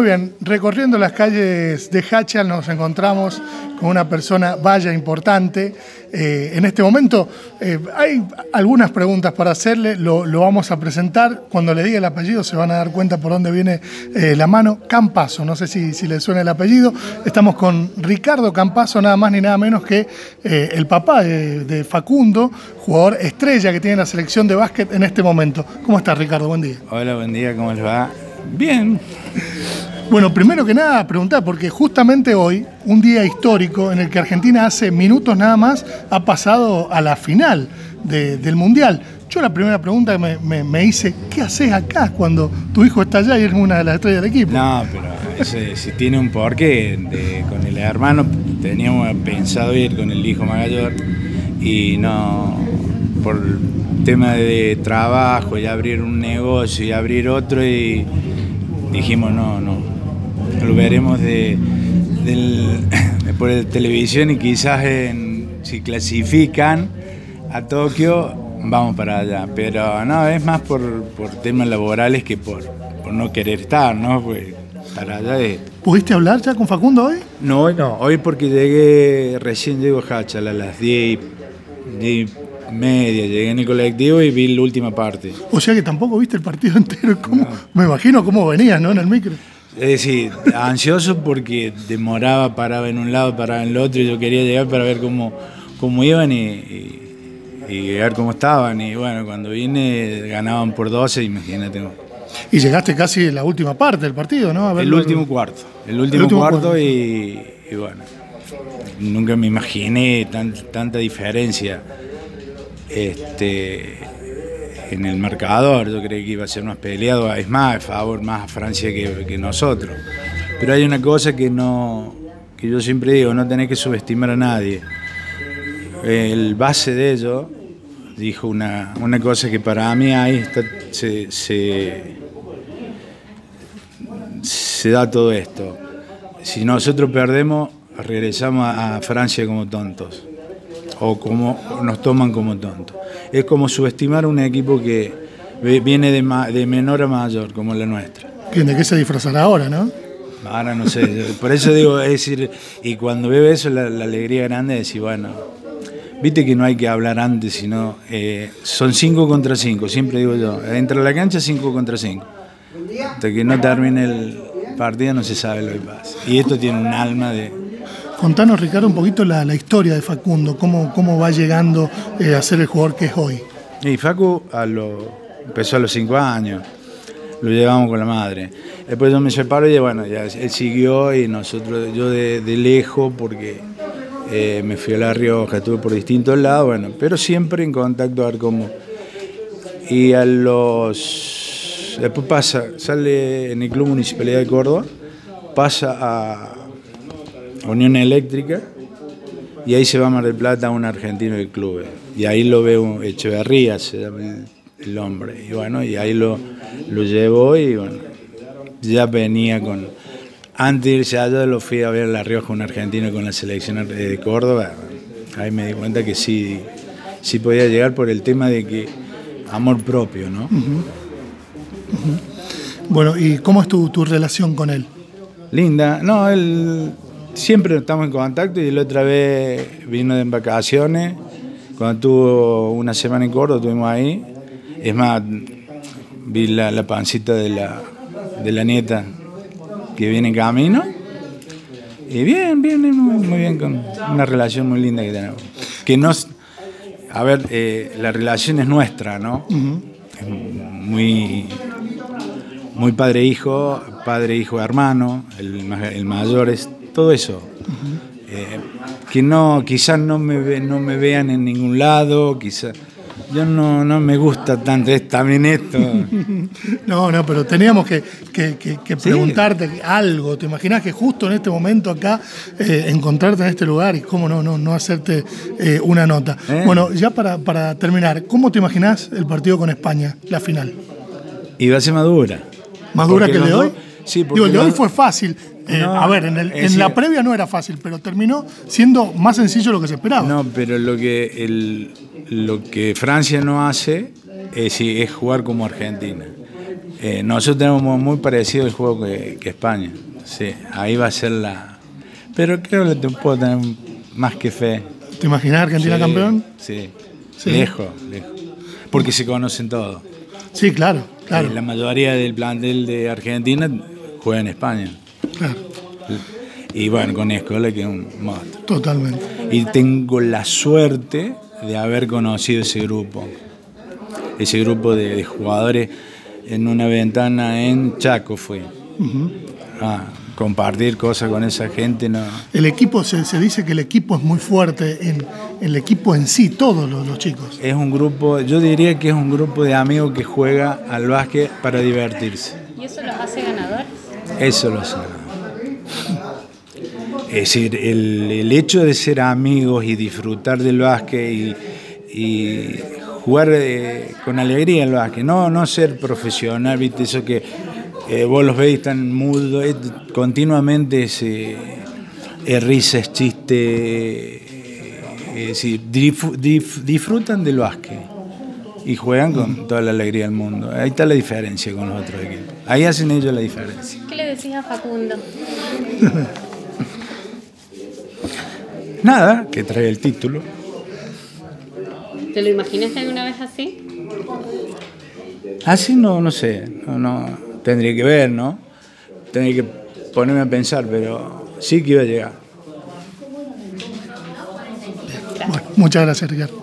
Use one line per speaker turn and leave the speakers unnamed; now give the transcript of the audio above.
Muy bien, recorriendo las calles de Hachal nos encontramos con una persona vaya importante. Eh, en este momento eh, hay algunas preguntas para hacerle, lo, vamos a presentar. Cuando le diga el apellido se van a dar cuenta por dónde viene eh, la mano. Campaso, no sé si, si, le suena el apellido. Estamos con Ricardo Campaso, nada más ni nada menos que el papá de, de, Facundo, jugador estrella que tiene la selección de básquet en este momento. ¿Cómo estás Ricardo? Buen día.
Hola, buen día, ¿cómo les va? Bien.
Bueno, primero que nada, preguntar, porque justamente hoy, un día histórico en el que Argentina hace minutos nada más ha pasado a la final del Mundial. Yo la primera pregunta que me, hice, ¿qué haces acá cuando tu hijo está allá y es una de las estrellas del equipo?
No, pero si tiene un porqué. con el hermano teníamos pensado ir con el hijo mayor y no, por tema de trabajo y abrir un negocio y abrir otro y dijimos no, no, lo veremos de, por televisión y quizás si clasifican a Tokio vamos para allá. Pero no, es más por, temas laborales que por, no querer estar, ¿no? Pues para allá
¿Pudiste hablar ya con Facundo hoy?
No, hoy no. Hoy porque llegué, recién llego a Hachal a las 10 y media, llegué en el colectivo y vi la última parte.
O sea que tampoco viste el partido entero. Me imagino cómo venías, ¿no? En el micro.
Es decir, ansioso porque demoraba, paraba en un lado, paraba en el otro, y yo quería llegar para ver cómo, cómo iban y, ver cómo estaban. Y bueno, cuando vine ganaban por 12, imagínate.
Y llegaste casi en la última parte del partido, ¿no?
el último cuarto. El último, cuarto, Y, bueno, nunca me imaginé tanta diferencia este, en el marcador. Yo creí que iba a ser más peleado, es más, a favor más a Francia que, nosotros. Pero hay una cosa que no que yo siempre digo, no tenés que subestimar a nadie. El base de ello dijo una, cosa que para mí ahí se, se, da todo esto. Si nosotros perdemos, regresamos a Francia como tontos o como nos toman como tontos. Es como subestimar un equipo que viene de, de menor a mayor, como la nuestra.
¿De qué se disfrazará ahora, no?
Ahora no sé, por eso digo, es decir, y cuando veo eso, la, alegría grande es decir, bueno, viste que no hay que hablar antes, sino eh, son cinco contra cinco, siempre digo yo, dentro de la cancha cinco contra cinco. Hasta que no termine el partido no se sabe lo que pasa. Y esto tiene un alma de,
Contanos, Ricardo, un poquito la, historia de Facundo, cómo, cómo va llegando eh, a ser el jugador que es hoy.
Y Facu a lo, empezó a los cinco años, lo llevamos con la madre. Después yo me separo y bueno, él siguió y nosotros, yo de, lejos, porque eh, me fui a La Rioja, estuve por distintos lados, bueno, pero siempre en contacto a ver cómo. Y a los. Después pasa, sale en el Club Municipalidad de Córdoba, pasa a, Unión Eléctrica, y ahí se va a Mar del Plata a un argentino del club. Y ahí lo veo Echeverría, se llama el, hombre. Y bueno, y ahí lo, lo llevó y bueno, ya venía con... Antes de irse allá lo fui a ver a La Rioja, un argentino con la selección de Córdoba. Ahí me di cuenta que sí, sí podía llegar por el tema de que amor propio, ¿no?
Bueno, ¿y cómo es tu, tu relación con él?
Linda, no, él siempre estamos en contacto y la otra vez vino de vacaciones, cuando tuvo una semana en Córdoba, estuvimos ahí. Es más, vi la, pancita de la, de la nieta que viene en camino. Y bien, bien, muy, bien, con una relación muy linda que tenemos. Que nos, a ver, eh, la relación es nuestra, ¿no? muy, muy padre-hijo, padre-hijo-hermano, el, el mayor es todo eso. Eh, que no, quizás no me, no me vean en ningún lado, quizás... Yo no, no me gusta tanto es también esto.
no, no, pero teníamos que, preguntarte algo. ¿Te imaginas que justo en este momento acá eh, encontrarte en este lugar y cómo no, no, no hacerte eh, una nota? Bueno, ya para, para terminar, ¿cómo te imaginas el partido con España, la final?
Iba a ser más dura.
¿Más dura que el de hoy? Sí, Digo, el de hoy fue fácil. Eh, a ver, en, la previa no era fácil, pero terminó siendo más sencillo de lo que se esperaba.
No, pero lo que, lo que Francia no hace es, es jugar como Argentina. Eh, nosotros tenemos muy parecido el juego que, España. Sí, ahí va a ser la. Pero creo que te puedo tener más que fe.
¿Te imaginas Argentina campeón?
Sí. Lejos, lejos. Porque se conocen todos.
Sí, claro, claro.
la mayoría del plantel de Argentina juega en España. Claro. Y bueno, con Escola que es un monstruo.
Totalmente.
Y tengo la suerte de haber conocido ese grupo. Ese grupo de jugadores en una ventana en Chaco fue. ah, compartir cosas con esa gente. No.
El equipo, se, dice que el equipo es muy fuerte, en, el equipo en sí, todos los, chicos.
Es un grupo, yo diría que es un grupo de amigos que juega al básquet para divertirse.
¿Y eso los hace ganadores?
Eso lo hace Es decir, el, hecho de ser amigos y disfrutar del básquet y, jugar eh, con alegría el básquet, no, no ser profesional, ¿viste? Eso que eh, vos los veis tan mudos, continuamente se, es risas, chiste, disfrutan del básquet y juegan con toda la alegría del mundo. Ahí está la diferencia con los otros equipos. Ahí hacen ellos la diferencia.
¿Qué le decís a Facundo?
Nada, que trae el título.
¿Te lo imaginaste alguna vez así?
Así no, no sé, no, no, tendría que ver, ¿no? Tendría que ponerme a pensar, pero sí que iba a llegar.
Bueno, muchas gracias, Ricardo.